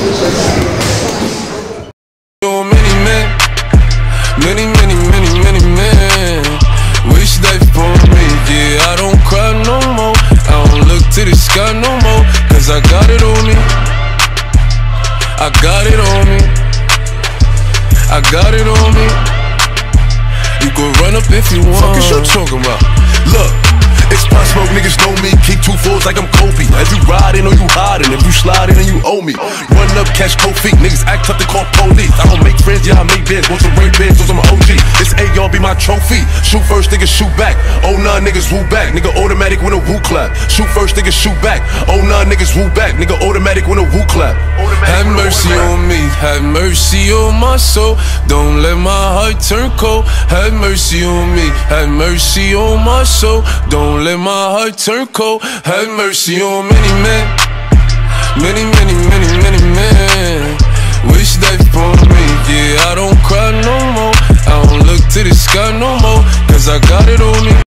So many men, many, many, many, many men wish they for me. Yeah, I don't cry no more. I don't look to the sky no more. Cause I got it on me. I got it on me. I got it on me. You can run up if you want. Fuck is you talking about? Look, it's Pop Smoke, niggas know me. Kick two fours like I'm Kobe. If you riding or you hiding, if you sliding and you owe me. Run up, catch cold feet. Niggas act tough to call police. I don't make friends, yeah, I make bands. Want some bands, those are my OG. This AR be my trophy. Shoot first, niggas shoot back. Oh nah, niggas woo back. Nigga automatic when a woo clap. Shoot first, niggas shoot back. Oh nah, niggas woo back. Nigga automatic when a woo clap. Have mercy on me, have mercy on my soul. Don't let my heart turn cold. Have mercy on me, have mercy on my soul. Don't let my heart turn cold. Have mercy on many men, many, many, sky no more. Cause I got it on me.